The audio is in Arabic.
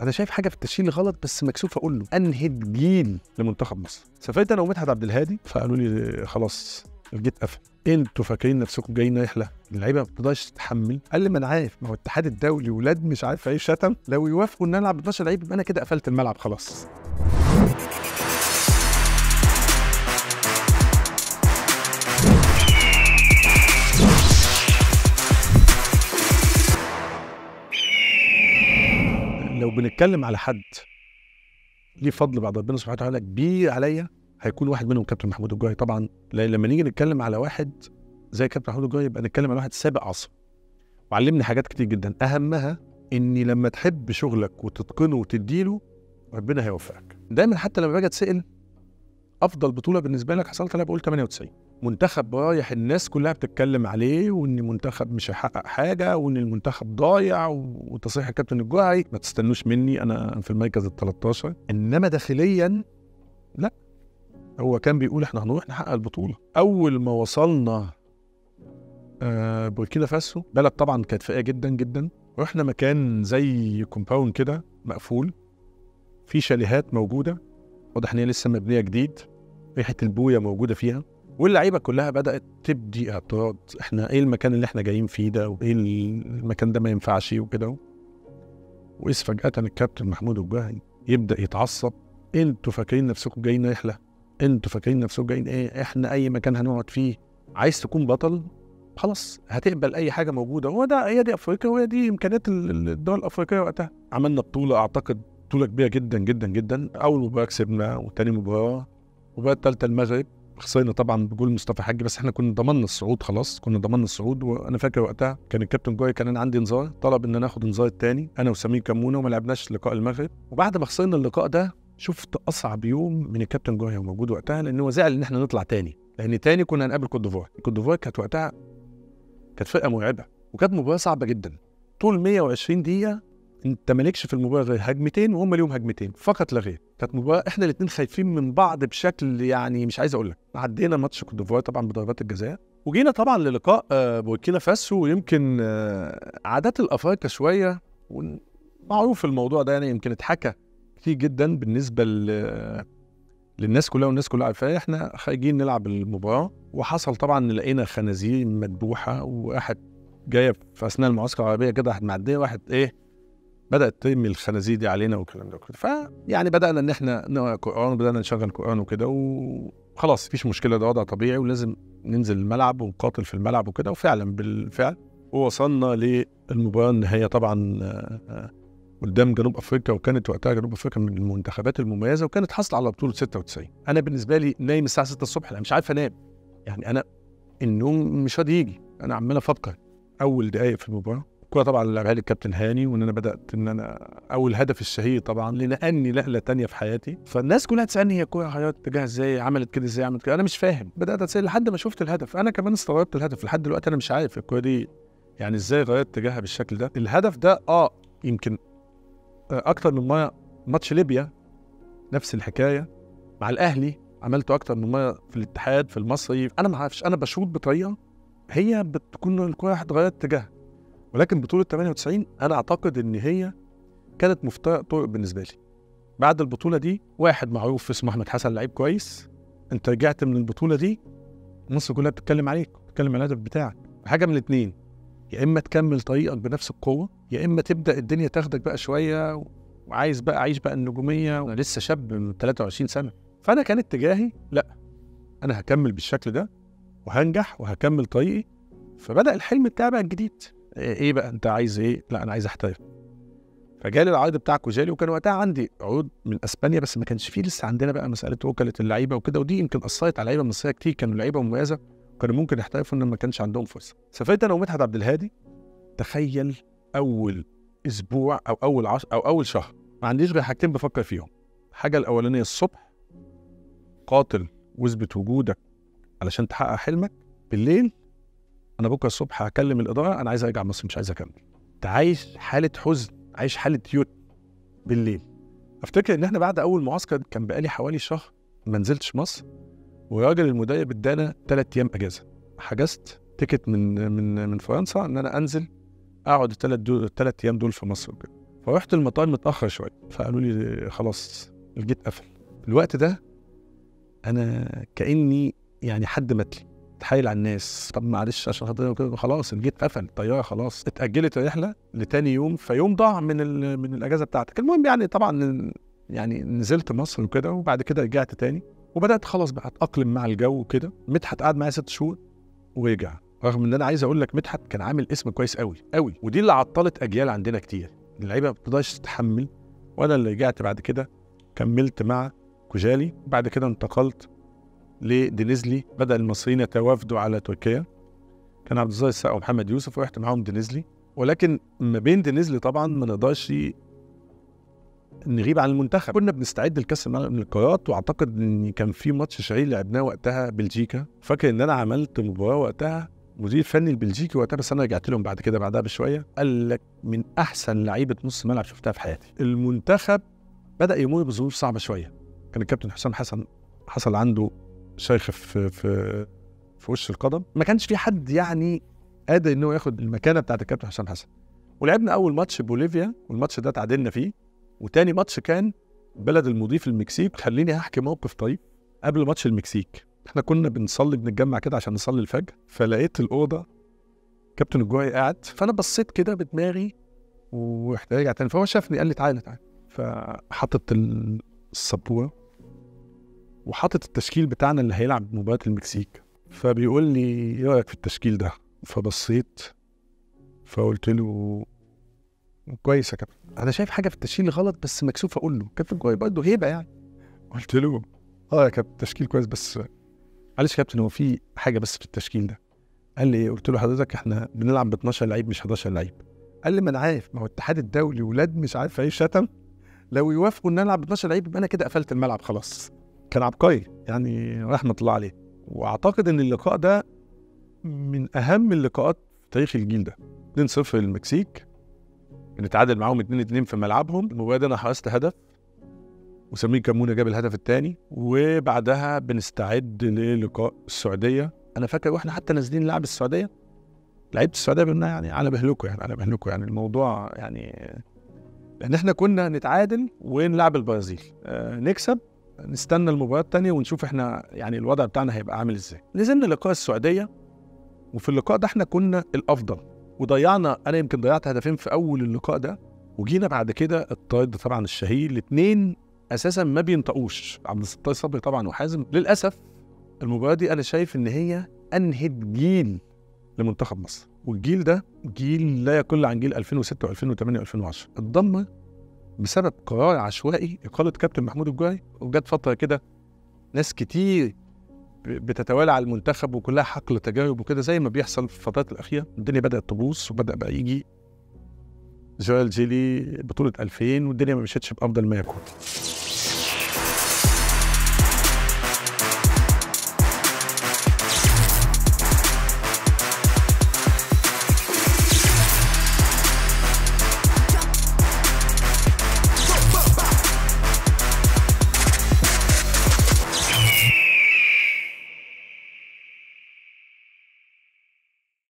أنا شايف حاجة في التشكيل غلط بس مكسوف أقول له. انهد جيل لمنتخب مصر. سافرت أنا ومدحت عبد الهادي فقالوا لي خلاص الجيت قفل. أنتوا فاكرين نفسكم جايين رحله اللعيبة ما بتقدرش تتحمل؟ قال لي ما أنا عارف ما هو الاتحاد الدولي ولاد مش عارف إيه شتم. لو يوافقوا إن ألعب 12 لعيب يبقى أنا كده قفلت الملعب خلاص. بنتكلم على حد. ليه فضل بعد ربنا سبحانه وتعالى كبير عليا؟ هيكون واحد منهم كابتن محمود الجوهري طبعا. لأن لما نيجي نتكلم على واحد زي كابتن محمود الجوهري يبقى نتكلم على واحد سابق عصر. وعلمني حاجات كتير جدا. أهمها إني لما تحب شغلك وتتقنه وتديله ربنا هيوفقك. دايما حتى لما باجي أتسأل أفضل بطولة بالنسبة لك حصلت عليها بقول 98 منتخب رايح الناس كلها بتتكلم عليه وإن المنتخب مش هيحقق حاجة وإن المنتخب ضايع وتصريح الكابتن الجوهري ما تستنوش مني أنا في المركز ال 13 إنما داخليا لأ. هو كان بيقول إحنا هنروح نحقق البطولة. أول ما وصلنا آه بوركينا فاسو بلد طبعا كانت فقيرة جدا جدا. رحنا مكان زي كومباوند كده مقفول في شاليهات موجودة. واضح إن هي لسه مبنية جديد. ريحة البوية موجودة فيها. واللعيبة كلها بدأت تبدي اعتراض. إحنا إيه المكان اللي إحنا جايين فيه ده؟ وإيه المكان ده ما ينفعش وكده. واذ فجأة الكابتن محمود الجوهري يبدأ يتعصب. أنتوا فاكرين نفسكم جايين رحلة؟ أنتوا فاكرين نفسكم جايين إيه؟ إحنا أي مكان هنقعد فيه؟ عايز تكون بطل؟ خلاص هتقبل أي حاجة موجودة. هو ده هي دي أفريقيا وهي دي إمكانيات الدول الأفريقية وقتها. عملنا بطولة أعتقد بطولة كبيرة جدا جدا جدا. أول مباراة كسبنا وتاني مباراة المباراه الثالثه المغرب. خسرنا طبعا بجول مصطفى حجي بس إحنا كنا ضمننا الصعود خلاص كنا ضمننا الصعود وأنا فاكر وقتها كان الكابتن جوهري كان أنا عندي انذار طلب إن ناخد انذار الثاني أنا وسمير كمونة وما لعبناش لقاء المغرب. وبعد ما خسرنا اللقاء ده شفت أصعب يوم من الكابتن جوهري موجود وقتها لأن هو زعل إن إحنا نطلع تاني. لأن تاني كنا هنقابل كوت ديفوار. كوت ديفوار كانت وقتها كانت فرقة مرعبة وكانت مباراة صعبة جدا. طول 120 دقيقة انت مالكش في المباراه غير هجمتين وهم ليهم هجمتين فقط لا غير. كانت مباراه إحنا الاثنين خايفين من بعض بشكل يعني مش عايز أقول لك عدينا ماتش كوت ديفوار طبعا بضربات الجزاء وجينا طبعا للقاء آه بوركينا فاسو ويمكن آه عادات الافارقه شوية معروف الموضوع ده يعني يمكن اتحكى كتير جدا بالنسبة للناس كلها والناس كلها عارفاه. إحنا خارجين نلعب المباراة وحصل طبعا لقينا خنازير مذبوحة وواحد جاية في أثناء المعسكر العربية كده واحد معدية واحد إيه بدأت ترمي الخنازير دي علينا والكلام ده فيعني بدأنا إن إحنا نقرأ قرآن وبدأنا نشغل قرآن وكده وخلاص مفيش مشكلة ده وضع طبيعي ولازم ننزل الملعب ونقاتل في الملعب وكده. وفعلا بالفعل ووصلنا للمباراة النهائية طبعا قدام جنوب أفريقيا وكانت وقتها جنوب أفريقيا من المنتخبات المميزة وكانت حاصله على بطولة 96 أنا بالنسبة لي نايم الساعة 6 الصبح لا مش عارف أنام. يعني أنا النوم مش راضي يجي. أنا عمال أفكر أول دقائق في المباراة الكوره طبعا اللي لعبها لي الكابتن هاني وإن أنا بدأت إن أنا أول هدف الشهير طبعا لنقلني نقله تانية في حياتي. فالناس كلها تسألني هي الكوره غيرت اتجاهها إزاي عملت كده إزاي عملت كده. أنا مش فاهم. بدأت أتسأل لحد ما شفت الهدف. أنا كمان استغربت الهدف. لحد دلوقتي أنا مش عارف الكوره دي يعني إزاي غيرت اتجاهها بالشكل ده. الهدف ده آه يمكن أكتر من مرة ماتش ليبيا. نفس الحكاية. مع الأهلي عملته أكتر من مرة في الاتحاد في المصري. أنا ما أعرفش. أنا بشوط بطريقة هي بتكون الكوره اتغيرت اتجاهها. ولكن بطوله 98 أنا أعتقد إن هي كانت مفترق طرق بالنسبة لي. بعد البطولة دي واحد معروف اسمه أحمد حسن لعيب كويس. أنت رجعت من البطولة دي مصر كلها بتتكلم عليك بتتكلم على الهدف بتاعك. حاجة من الاثنين يا إما تكمل طريقك بنفس القوة يا إما تبدأ الدنيا تاخدك بقى شوية وعايز بقى اعيش بقى النجومية. وأنا لسه شاب من 23 سنة. فأنا كان اتجاهي لأ أنا هكمل بالشكل ده وهنجح وهكمل طريقي. فبدأ الحلم بتاعي بقى الجديد. إيه بقى؟ انت عايز إيه؟ لا أنا عايز احترف. فجالي العرض بتاع كوجالي وكان وقتها عندي عروض من أسبانيا بس ما كانش فيه لسه عندنا بقى مسألة وكالة اللعيبة وكده ودي يمكن أثرت على لعيبة مصرية كتير كانوا لعيبة مميزة وكانوا ممكن يحترفوا إن ما كانش عندهم فرصة. سافرت أنا ومدحت عبد الهادي. تخيل أول أسبوع أو أول عش... أو أول شهر ما عنديش غير حاجتين بفكر فيهم. الحاجة الأولانية الصبح قاتل وأثبت وجودك علشان تحقق حلمك. بالليل أنا بكره الصبح هكلم الاداره أنا عايز ارجع مصر مش عايز اكمل. انت عايش حاله حزن عايش حاله يوت بالليل. افتكر ان إحنا بعد اول معسكر كان بقالي حوالي شهر ما نزلتش مصر وراجل المدرب ادانا ثلاث أيام اجازه. حجزت ticket من من من فرنسا ان أنا انزل اقعد الثلاث الثلاث أيام دول في مصر وكده. فرحت المطار متأخر شوية فقالوا لي خلاص ال gate قفل. الوقت ده أنا كأني يعني حد مات لي. اتحايل على الناس. طب معلش عشان خاطر خلاص ال gate قفل الطياره خلاص. اتأجلت الرحلة لتاني يوم فيوم ضاع من من الأجازة بتاعتك. المهم يعني طبعا يعني نزلت مصر وكده وبعد كده رجعت تاني وبدأت خلاص بقى أتأقلم مع الجو وكده. مدحت قعد معايا ست شهور ورجع. رغم إن أنا عايز أقول لك مدحت كان عامل اسم كويس قوي قوي ودي اللي عطلت أجيال عندنا كتير. اللعيبة ما بتقدرش تتحمل وأنا اللي رجعت بعد كده كملت مع كوجالي. بعد كده انتقلت لدينيزلي بدأ المصريين يتوافدوا على تركيا. كان عبد الظاهر السقا ومحمد يوسف ورحت معاهم دينيزلي ولكن ما بين دينيزلي طبعا ما نقدرش نغيب عن المنتخب. كنا بنستعد لكأس العالم للقارات وأعتقد إن كان في ماتش شهير لعبناه وقتها بلجيكا. فاكر إن أنا عملت مباراة وقتها؟ مدير فني البلجيكي وقتها بس أنا رجعت لهم بعد كده بعدها بشوية قال لك من أحسن لعيبة نص ملعب شفتها في حياتي. المنتخب بدأ يمر بظروف صعبة شوية. كان الكابتن حسام حسن حصل عنده شيخ في في في وش القدم. ما كانش في حد يعني قادر ان هو ياخد المكانة بتاعت الكابتن حسام حسن. ولعبنا أول ماتش بوليفيا والماتش ده تعادلنا فيه. وتاني ماتش كان بلد المضيف المكسيك. خليني أحكي موقف طيب. قبل ماتش المكسيك إحنا كنا بنصلي بنتجمع كده عشان نصلي الفجر. فلقيت الأوضة كابتن الجوهري قاعد. فأنا بصيت كده بدماغي ورحت راجع تاني فهو شافني قال لي تعالى تعالى. فحاطط ال- السبوره وحاطط التشكيل بتاعنا اللي هيلعب مباراه المكسيك. فبيقول لي إيه رأيك في التشكيل ده؟ فبصيت فقلت له كويس يا كابتن. أنا شايف حاجة في التشكيل غلط بس مكسوف أقول له. كابتن كويس برضه هيبة يعني. قلت له آه يا كابتن التشكيل كويس بس معلش يا كابتن هو في حاجة بس في التشكيل ده. قال لي إيه؟ قلت له حضرتك إحنا بنلعب ب 12 لعيب مش 11 لعيب. قال لي ما أنا عارف ما هو الاتحاد الدولي ولاد مش عارف إيه شتم. لو يوافقوا إن ألعب ب 12 لعيب يبقى أنا كده قفلت الملعب خلاص. كان عبقري يعني رحمة الله عليه. وأعتقد إن اللقاء ده من أهم اللقاءات في تاريخ الجيل ده. 2-0 للمكسيك بنتعادل معاهم 2-2 في ملعبهم. المباراة دي أنا حرزت هدف وسمير كمونة جاب الهدف الثاني وبعدها بنستعد للقاء السعودية. أنا فاكر وإحنا حتى نازلين نلعب السعودية. لعيبة السعودية قلنا يعني على مهلكوا يعني على مهلكوا يعني. الموضوع يعني لأن إحنا كنا نتعادل ونلعب البرازيل. آه نكسب نستنى المباراه الثانية ونشوف إحنا يعني الوضع بتاعنا هيبقى عامل إزاي. نزلنا لقاء السعودية وفي اللقاء ده إحنا كنا الأفضل. وضيعنا أنا يمكن ضيعت هدفين في أول اللقاء ده وجينا بعد كده الطرد طبعا الشهير الاثنين أساسا ما بينطقوش. عبد الستار صبري طبعا وحازم. للأسف المباراة دي أنا شايف إن هي أنهت جيل لمنتخب مصر. والجيل ده جيل لا يقل عن جيل 2006 و2008 و2010 اتدمر بسبب قرار عشوائي إقالة كابتن محمود الجوهري وجت فترة كده ناس كتير بتتوالى على المنتخب وكلها حقل تجارب وكده زي ما بيحصل في الفترات الأخيرة. الدنيا بدأت تبوظ وبدأ بقى يجي جوال جيلي بطولة 2000 والدنيا ما مشيتش بأفضل ما يكون.